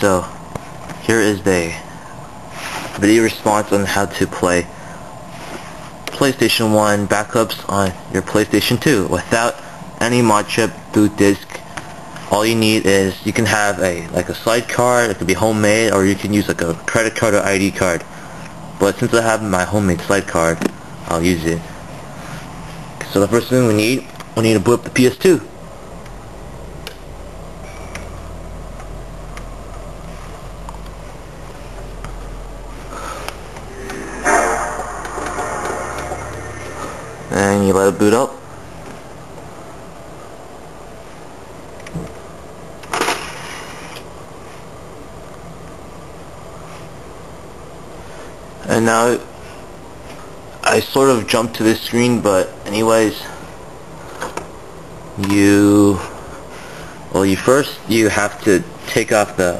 So here is the video response on how to play PlayStation 1 backups on your PlayStation 2 without any mod chip, boot disk. All you need is you can have a like a slide card, it could be homemade, or you can use like a credit card or ID card. But since I have my homemade slide card, I'll use it. So the first thing we need, we need to boot up the PS2. And you let it boot up. And now I sort of jumped to this screen but anyways you well you first you have to take off the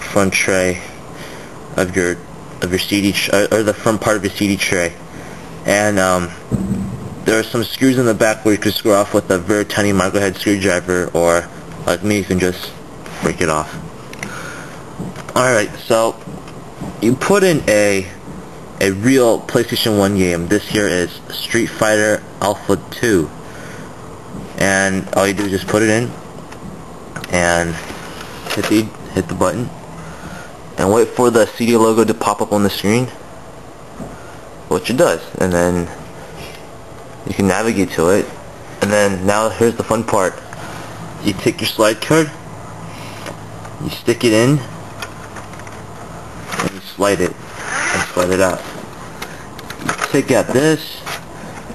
front tray of your of your CD or the front part of your CD tray. And um, there are some screws in the back where you can screw off with a very tiny microhead screwdriver or like me you can just break it off. Alright so you put in a a real PlayStation 1 game. This here is Street Fighter Alpha 2 and all you do is just put it in and hit the hit the button and wait for the CD logo to pop up on the screen which it does. And then you can navigate to it. And then now here's the fun part. You take your slide card you stick it in and you slide it and slide it out. You take out this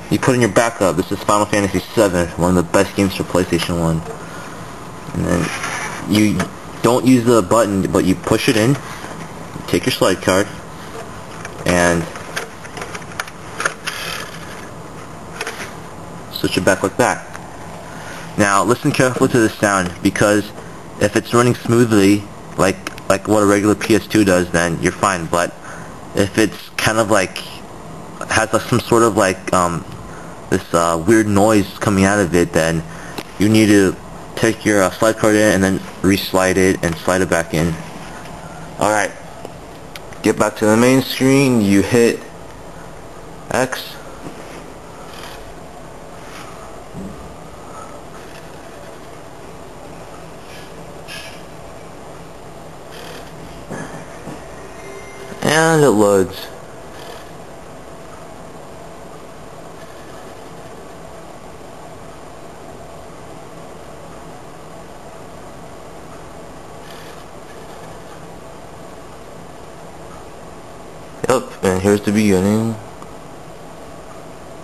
you put in your backup. This is Final Fantasy VII one of the best games for PlayStation 1 and then you don't use the button but you push it in take your slide card and switch it back like that. Now listen carefully to the sound because if it's running smoothly like like what a regular PS2 does then you're fine but if it's kind of like has like some sort of like um, this uh, weird noise coming out of it then you need to take your uh, slide card in and then re-slide it and slide it back in. Alright, get back to the main screen, you hit X and it loads. Yep, and here's the beginning.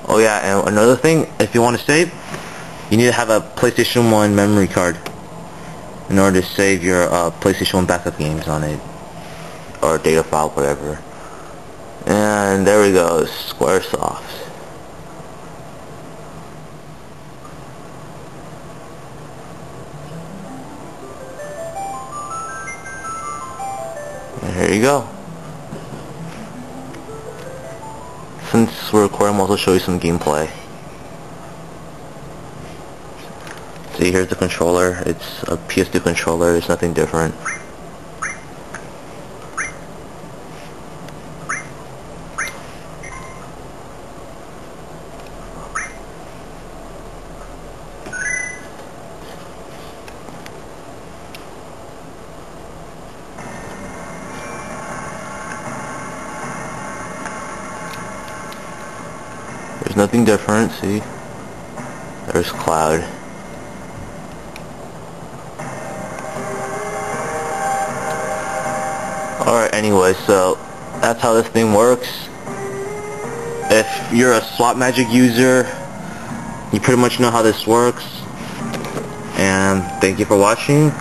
Oh yeah, and another thing, if you want to save, you need to have a PlayStation 1 memory card in order to save your uh, PlayStation 1 backup games on it or data file, whatever. And there we go, Squaresoft. And here you go. Since we're recording, I'll also show you some gameplay. See, here's the controller. It's a PS2 controller. It's nothing different. Nothing different, see? There's cloud. Alright, anyway, so that's how this thing works. If you're a Swap Magic user, you pretty much know how this works. And thank you for watching.